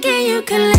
thinking you can